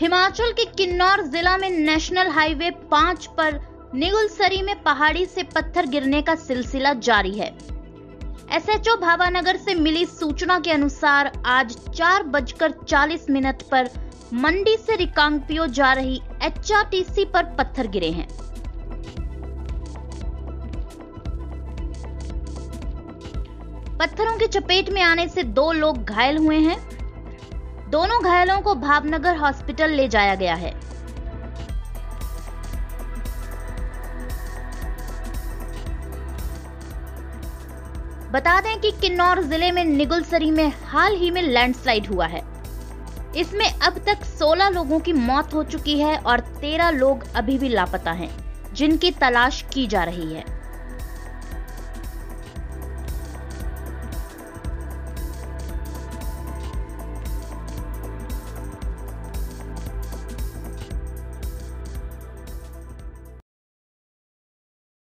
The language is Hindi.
हिमाचल के किन्नौर जिला में नेशनल हाईवे पाँच पर निगुलसरी में पहाड़ी से पत्थर गिरने का सिलसिला जारी है। एसएचओ भावानगर से मिली सूचना के अनुसार आज चार बजकर चालीस मिनट पर मंडी से रिकांगपियो जा रही एचआरटीसी पर पत्थर गिरे हैं। पत्थरों की चपेट में आने से दो लोग घायल हुए हैं। दोनों घायलों को भावनगर हॉस्पिटल ले जाया गया है। बता दें कि किन्नौर ज़िले में निगुलसरी में हाल ही में लैंडस्लाइड हुआ है। इसमें अब तक 16 लोगों की मौत हो चुकी है और 13 लोग अभी भी लापता हैं, जिनकी तलाश की जा रही है।